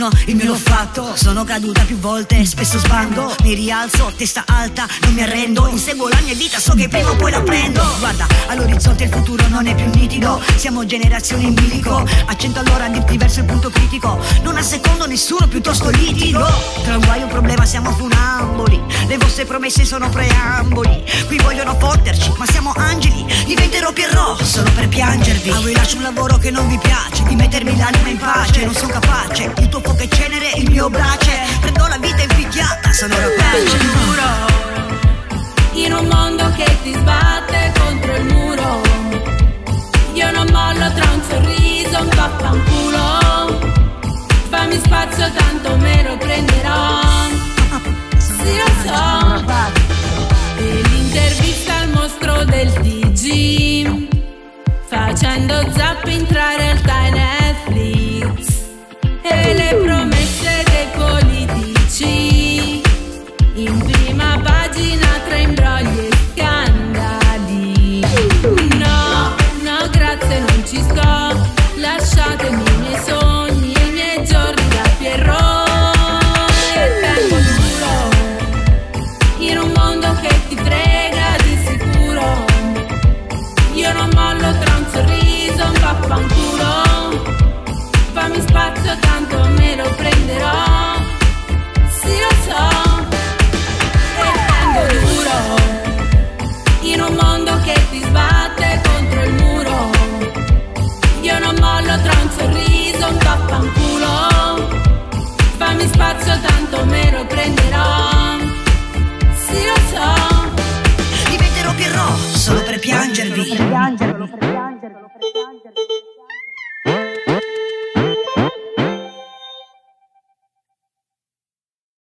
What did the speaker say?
nessuno, il mio l'ho fatto. Sono caduta più volte, spesso sbando Mi rialzo, testa alta, non mi arrendo. Inseguo la mia vita, so che prima o poi la prendo. Guarda, all'orizzonte il futuro non è più nitido. Siamo generazioni in bilico. Accento allora a dirti verso il punto critico. Non a secondo nessuno, piuttosto litigo. Tra un guaio e un problema siamo funamboli. Le vostre promesse sono preamboli. Qui vogliono fotterci, ma siamo angeli. Diventerò Pierrot solo per piangervi. A voi lascio un lavoro che non vi piace. Di mettermi l'anima in pace, non sono capace Il il brace Prendo la vita in picchiata, sono rapace In un mondo che ti sbatte contro il muro. Io non mollo tra un sorriso, un vaffanculo. Fammi spazio tanto me lo prenderò. Sì lo so. E l'intervista al mostro del TG Facendo zap in tre realtà Diventerò